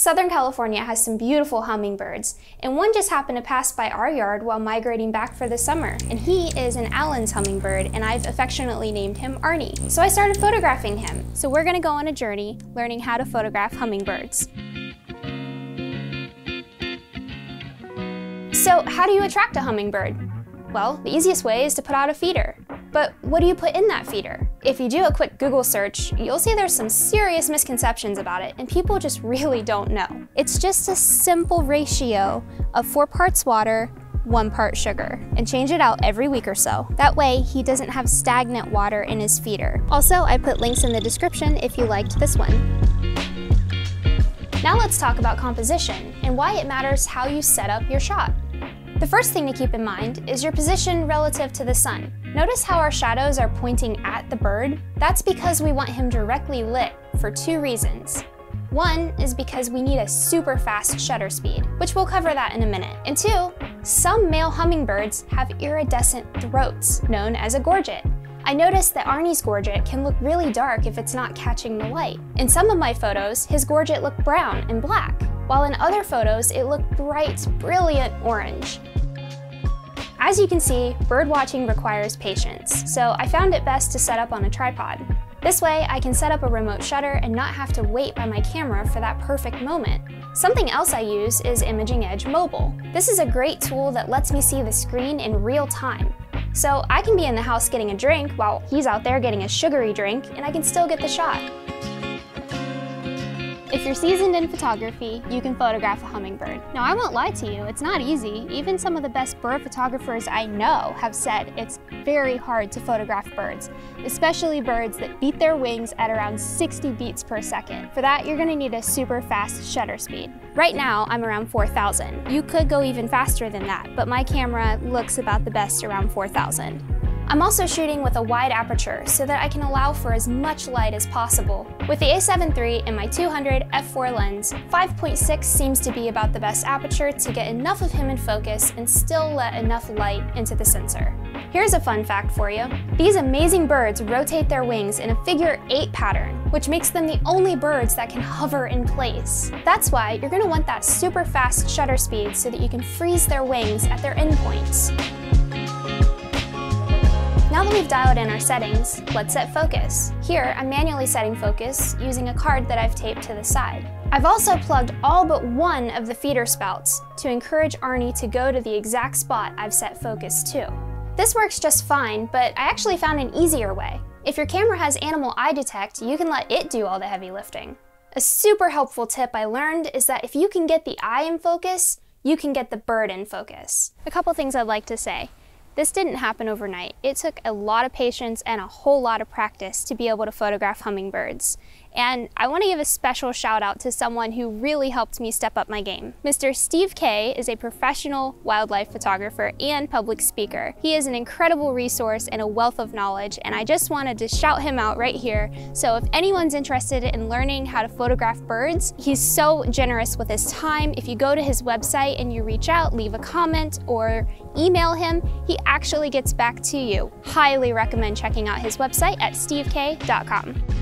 Southern California has some beautiful hummingbirds, and one just happened to pass by our yard while migrating back for the summer. And he is an Allen's hummingbird, and I've affectionately named him Arnie. So I started photographing him. So we're gonna go on a journey learning how to photograph hummingbirds. So how do you attract a hummingbird? Well, the easiest way is to put out a feeder. But what do you put in that feeder? If you do a quick Google search, you'll see there's some serious misconceptions about it, and people just really don't know. It's just a simple ratio of four parts water, one part sugar, and change it out every week or so. That way, he doesn't have stagnant water in his feeder. Also, I put links in the description if you liked this one. Now let's talk about composition and why it matters how you set up your shot. The first thing to keep in mind is your position relative to the sun. Notice how our shadows are pointing at the bird? That's because we want him directly lit for two reasons. One is because we need a super fast shutter speed, which we'll cover that in a minute. And two, some male hummingbirds have iridescent throats, known as a gorget. I noticed that Arnie's gorget can look really dark if it's not catching the light. In some of my photos, his gorget looked brown and black while in other photos it looked bright, brilliant orange. As you can see, bird watching requires patience, so I found it best to set up on a tripod. This way, I can set up a remote shutter and not have to wait by my camera for that perfect moment. Something else I use is Imaging Edge Mobile. This is a great tool that lets me see the screen in real time. So I can be in the house getting a drink while he's out there getting a sugary drink, and I can still get the shot. If you're seasoned in photography, you can photograph a hummingbird. Now I won't lie to you, it's not easy. Even some of the best bird photographers I know have said it's very hard to photograph birds, especially birds that beat their wings at around 60 beats per second. For that, you're gonna need a super fast shutter speed. Right now, I'm around 4,000. You could go even faster than that, but my camera looks about the best around 4,000. I'm also shooting with a wide aperture so that I can allow for as much light as possible. With the a7 III and my 200 f4 lens, 5.6 seems to be about the best aperture to get enough of him in focus and still let enough light into the sensor. Here's a fun fact for you. These amazing birds rotate their wings in a figure 8 pattern, which makes them the only birds that can hover in place. That's why you're going to want that super fast shutter speed so that you can freeze their wings at their endpoints. That we've dialed in our settings, let's set focus. Here, I'm manually setting focus using a card that I've taped to the side. I've also plugged all but one of the feeder spouts to encourage Arnie to go to the exact spot I've set focus to. This works just fine, but I actually found an easier way. If your camera has animal eye detect, you can let it do all the heavy lifting. A super helpful tip I learned is that if you can get the eye in focus, you can get the bird in focus. A couple things I'd like to say. This didn't happen overnight. It took a lot of patience and a whole lot of practice to be able to photograph hummingbirds. And I want to give a special shout out to someone who really helped me step up my game. Mr. Steve Kaye is a professional wildlife photographer and public speaker. He is an incredible resource and a wealth of knowledge, and I just wanted to shout him out right here. So if anyone's interested in learning how to photograph birds, he's so generous with his time. If you go to his website and you reach out, leave a comment or email him, he actually gets back to you. Highly recommend checking out his website at stevekaye.com.